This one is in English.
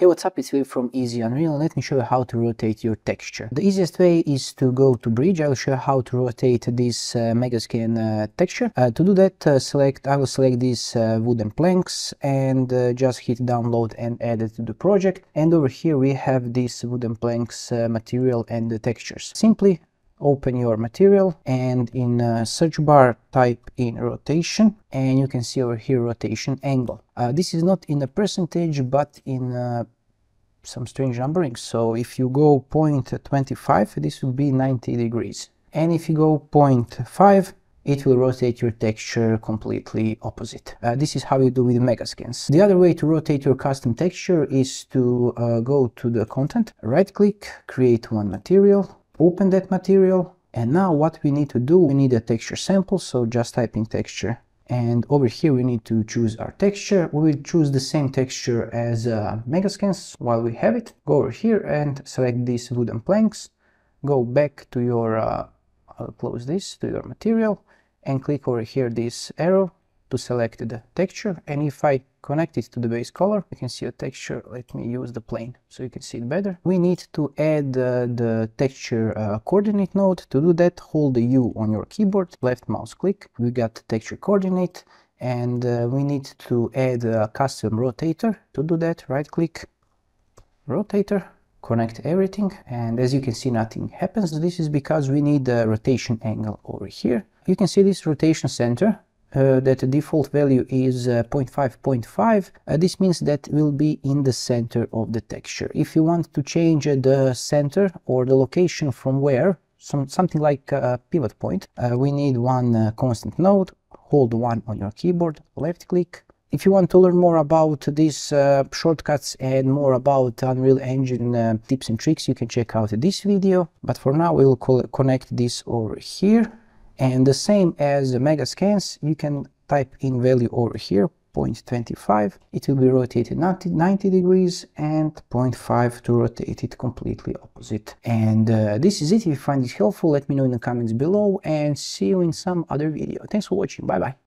Hey what's up, it's Will from EZ Unreal. Let me show you how to rotate your texture. The easiest way is to go to bridge. I will show you how to rotate this uh, Megascan uh, texture. Uh, to do that, uh, select I will select these uh, wooden planks and uh, just hit download and add it to the project. And over here we have these wooden planks material and the textures. Simply open your material and in uh, search bar type in rotation and you can see over here rotation angle. Uh, this is not in a percentage but in uh, some strange numbering. So if you go 0.25 this will be 90 degrees and if you go 0.5 it will rotate your texture completely opposite. Uh, this is how you do with Megascans. The other way to rotate your custom texture is to uh, go to the content, right click, create one material, open that material and now what we need to do we need a texture sample so just type in texture. And over here we need to choose our texture. We will choose the same texture as uh, megascans while we have it. Go over here and select these wooden planks. Go back to your uh, I'll close this to your material and click over here this arrow to select the texture and if I connect it to the base color you can see a texture let me use the plane so you can see it better. We need to add uh, the texture uh, coordinate node. To do that hold the U on your keyboard left mouse click we got texture coordinate and uh, we need to add a custom rotator. To do that right click rotator connect everything and as you can see nothing happens. This is because we need the rotation angle over here. You can see this rotation center uh, that the default value is uh, 0.5 0.5 uh, this means that will be in the center of the texture. If you want to change uh, the center or the location from where some something like a pivot point uh, we need one constant node hold one on your keyboard left click. If you want to learn more about these shortcuts and more about Unreal Engine tips and tricks you can check out this video. But for now we'll connect this over here and the same as the Megascans, you can type in value over here, 0.25. It will be rotated 90, 90 degrees and 0.5 to rotate it completely opposite. And uh, this is it. If you find this helpful, let me know in the comments below and see you in some other video. Thanks for watching. Bye bye.